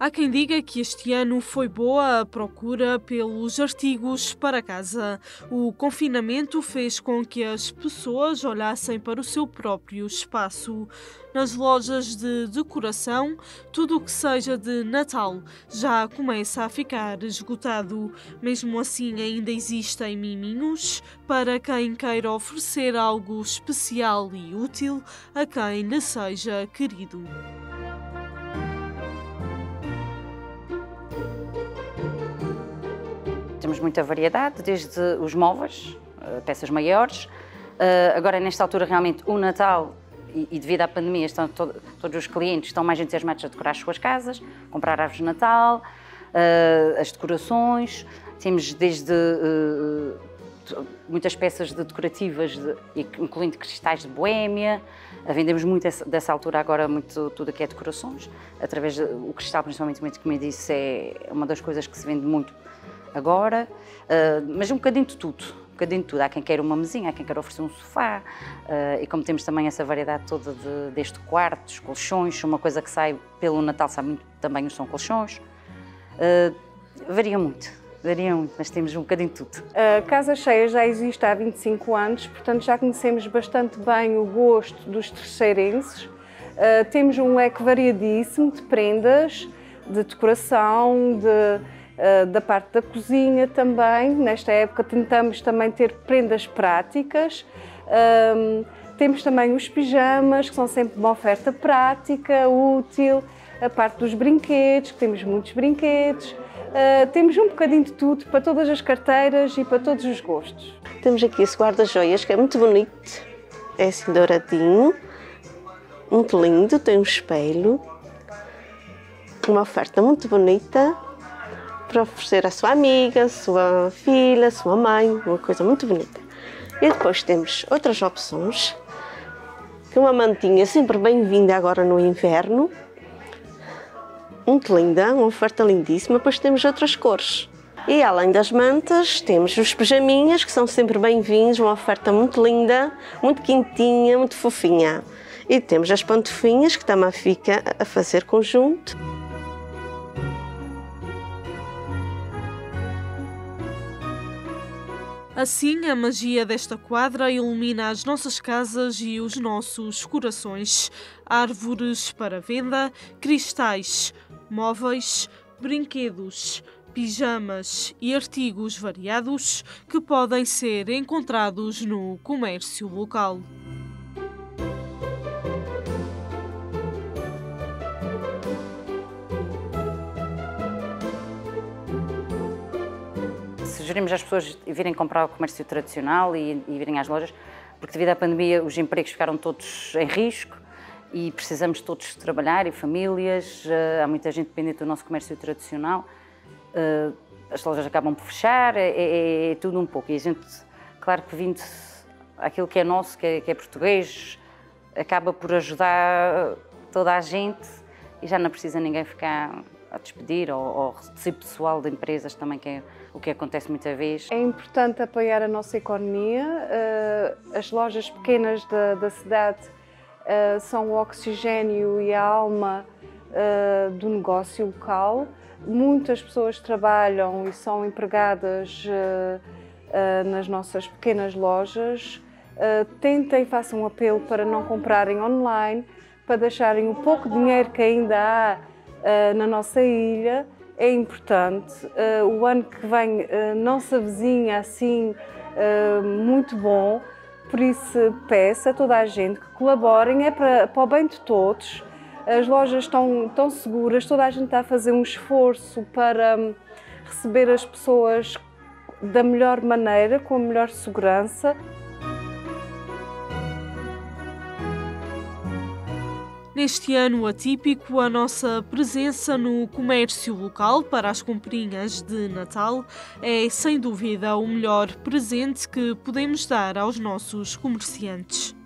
Há quem diga que este ano foi boa a procura pelos artigos para casa. O confinamento fez com que as pessoas olhassem para o seu próprio espaço. Nas lojas de decoração, tudo o que seja de Natal já começa a ficar esgotado. Mesmo assim, ainda existem miminhos para quem queira oferecer algo especial e útil a quem lhe seja querido. Temos muita variedade, desde os móveis, eh, peças maiores. Eh, agora, nesta altura, realmente, o Natal e, devido à pandemia, estão todos os clientes estão mais entusiasmados a decorar as suas casas, comprar árvores de Natal, eh, as decorações. Temos desde muitas peças de decorativas, de, incluindo cristais de boémia. Vendemos muito dessa altura agora muito tudo que é decorações. Através do cristal, principalmente, como eu disse, é uma das coisas que se vende muito agora, uh, mas um bocadinho de tudo. Um bocadinho de tudo. Há quem queira uma mesinha, há quem queira oferecer um sofá, uh, e como temos também essa variedade toda de, deste quarto, os colchões, uma coisa que sai pelo Natal, sabe muito também são colchões. Uh, varia muito, varia muito, mas temos um bocadinho de tudo. A Casa Cheia já existe há 25 anos, portanto já conhecemos bastante bem o gosto dos terceirenses. Uh, temos um leque variadíssimo de prendas, de decoração, de da parte da cozinha também. Nesta época tentamos também ter prendas práticas. Temos também os pijamas, que são sempre uma oferta prática, útil. A parte dos brinquedos, que temos muitos brinquedos. Uh, temos um bocadinho de tudo para todas as carteiras e para todos os gostos. Temos aqui esse guarda-joias que é muito bonito, é assim douradinho, muito lindo, tem um espelho, uma oferta muito bonita para oferecer à sua amiga, sua filha, sua mãe, uma coisa muito bonita. E depois temos outras opções, que uma mantinha sempre bem-vinda agora no inverno, muito linda, uma oferta lindíssima, depois temos outras cores. E além das mantas, temos os pijaminhas, que são sempre bem-vindos, uma oferta muito linda, muito quentinha, muito fofinha. E temos as pantofinhas, que também fica a fazer conjunto. Assim, a magia desta quadra ilumina as nossas casas e os nossos corações. Árvores para venda, cristais, móveis, brinquedos, pijamas e artigos variados que podem ser encontrados no comércio local. Sugerimos às pessoas virem comprar o comércio tradicional e, e virem às lojas, porque devido à pandemia os empregos ficaram todos em risco e precisamos todos trabalhar e famílias. Uh, há muita gente dependente do nosso comércio tradicional. Uh, as lojas acabam por fechar, é, é, é, tudo um pouco. E a gente, claro que vindo aquilo que é nosso, que é, que é português, acaba por ajudar toda a gente e já não precisa ninguém ficar a despedir ou, ou reduzir pessoal de empresas também, que é o que acontece muita vez. É importante apoiar a nossa economia. Uh, as lojas pequenas da, da cidade uh, são o oxigênio e a alma uh, do negócio local. Muitas pessoas trabalham e são empregadas nas nossas pequenas lojas. tentem, façam um apelo para não comprarem online, para deixarem o pouco dinheiro que ainda há na nossa ilha é importante. Uh, o ano que vem uh, não se avizinha assim muito bom, por isso peço a toda a gente que colaborem, é para, para o bem de todos. As lojas estão, estão seguras, toda a gente está a fazer um esforço para um, receber as pessoas da melhor maneira, com a melhor segurança. Neste ano atípico, a nossa presença no comércio local para as comprinhas de Natal é, sem dúvida, o melhor presente que podemos dar aos nossos comerciantes.